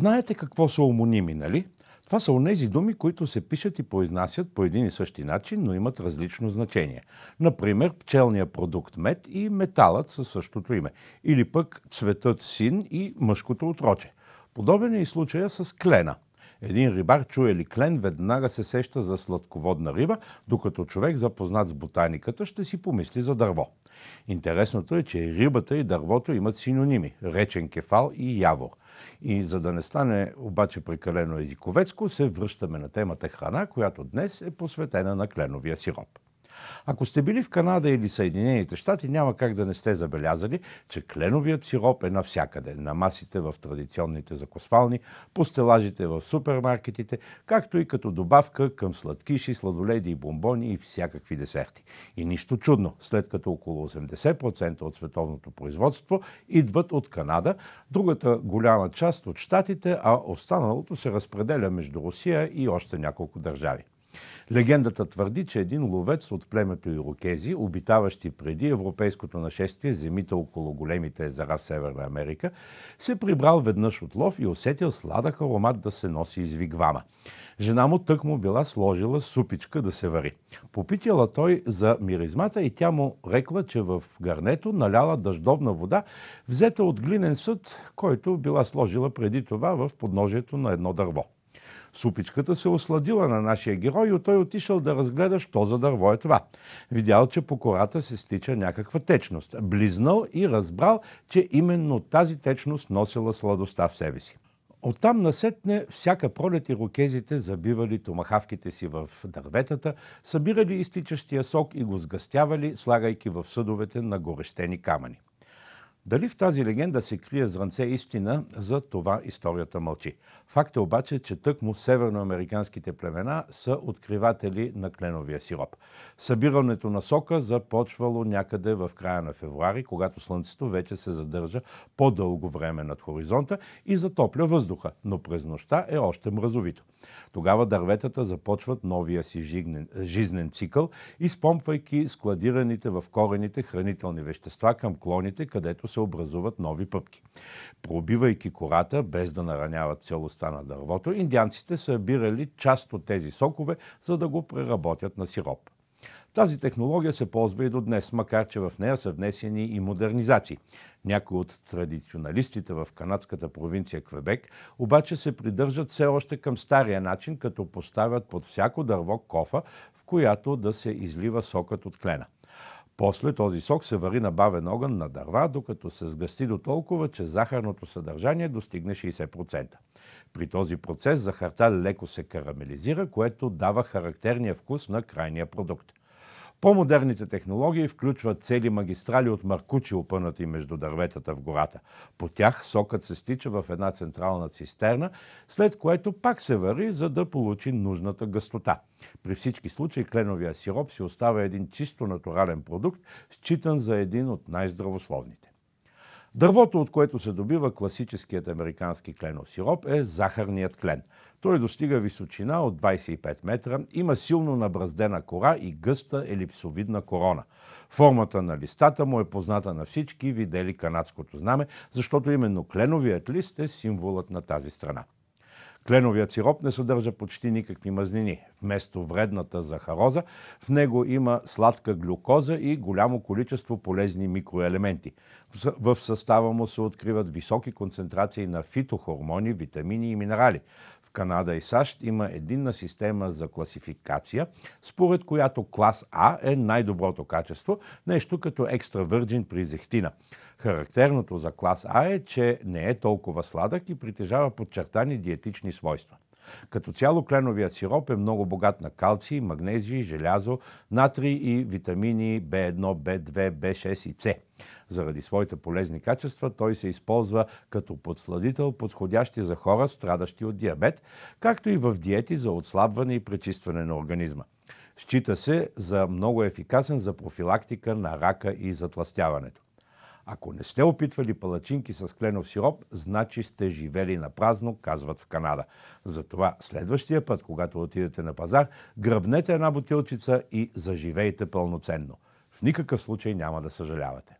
Знаете какво са омоними, нали? Това са онези думи, които се пишат и произнасят по един и същи начин, но имат различно значение. Например, пчелният продукт мед и металът със същото име. Или пък цветът син и мъжкото отроче. Подобен е и случая с клена. Един рибар чуе ли клен, веднага се сеща за сладководна риба, докато човек запознат с ботаниката ще си помисли за дърво. Интересното е, че рибата и дървото имат синоними – речен кефал и явор. И за да не стане обаче прекалено езиковецко, се връщаме на темата храна, която днес е посветена на кленовия сироп. Ако сте били в Канада или Съединените щати, няма как да не сте забелязали, че кленовият сироп е навсякъде. На масите в традиционните закосвални, по стелажите в супермаркетите, както и като добавка към сладкиши, сладоледи и бомбони и всякакви десерти. И нищо чудно, след като около 80% от световното производство идват от Канада, другата голяма част от щатите, а останалото се разпределя между Русия и още няколко държави. Легендата твърди, че един ловец от племето ирокези, обитаващи преди европейското нашествие земите около големите езера в Северна Америка, се прибрал веднъж от лов и усетил сладък аромат да се носи из вигвама. Жена му тък му била сложила супичка да се вари. Попитила той за миризмата и тя му рекла, че в гарнето наляла дъждовна вода, взета от глинен съд, който била сложила преди това в подножието на едно дърво. Супичката се осладила на нашия герой и той отишъл да разгледа, що за дърво е това. Видял, че по кората се стича някаква течност. Близнал и разбрал, че именно тази течност носила сладостта в себе си. Оттам насетне всяка пролет и рокезите забивали томахавките си в дърветата, събирали изтичащия сок и го сгъстявали, слагайки в съдовете на горещени камъни. Дали в тази легенда се крие зранце истина, за това историята мълчи. Факт е обаче, че тъкмо северноамериканските племена са откриватели на кленовия сироп. Събирането на сока започвало някъде в края на февруари, когато слънцето вече се задържа по-дълго време над хоризонта и затопля въздуха, но през нощта е още мразовито. Тогава дърветата започват новия си жигнен, жизнен цикъл, изпомпвайки складираните в корените хранителни вещества към клоните, където се образуват нови пъпки. Пробивайки кората, без да нараняват целостта на дървото, индианците са бирали част от тези сокове, за да го преработят на сироп. Тази технология се ползва и до днес, макар че в нея са внесени и модернизации. Някои от традиционалистите в канадската провинция Квебек обаче се придържат все още към стария начин, като поставят под всяко дърво кофа, в която да се излива сокът от клена. После този сок се вари на бавен огън на дърва, докато се сгъсти до толкова, че захарното съдържание достигне 60%. При този процес захарта леко се карамелизира, което дава характерния вкус на крайния продукт. По-модерните технологии включват цели магистрали от маркучи, опънати между дърветата в гората. По тях сокът се стича в една централна цистерна, след което пак се вари, за да получи нужната гъстота. При всички случаи кленовия сироп си остава един чисто натурален продукт, считан за един от най-здравословните. Дървото, от което се добива класическият американски кленов сироп, е захарният клен. Той достига височина от 25 метра, има силно набраздена кора и гъста елипсовидна корона. Формата на листата му е позната на всички, видели канадското знаме, защото именно кленовият лист е символът на тази страна. Кленовият сироп не съдържа почти никакви мазнини. Вместо вредната захароза, в него има сладка глюкоза и голямо количество полезни микроелементи. В състава му се откриват високи концентрации на фитохормони, витамини и минерали. В Канада и САЩ има единна система за класификация, според която клас А е най-доброто качество, нещо като екстра върджин при зехтина. Характерното за клас А е, че не е толкова сладък и притежава подчертани диетични свойства. Като цяло кленовият сироп е много богат на калци, магнезии, желязо, натрий и витамини B1, B2, B6 и С. Заради своите полезни качества той се използва като подсладител, подходящи за хора, страдащи от диабет, както и в диети за отслабване и пречистване на организма. Счита се за много ефикасен за профилактика на рака и затластяването. Ако не сте опитвали палачинки с кленов сироп, значи сте живели на празно, казват в Канада. Затова следващия път, когато отидете на пазар, гръбнете една бутилчица и заживейте пълноценно. В никакъв случай няма да съжалявате.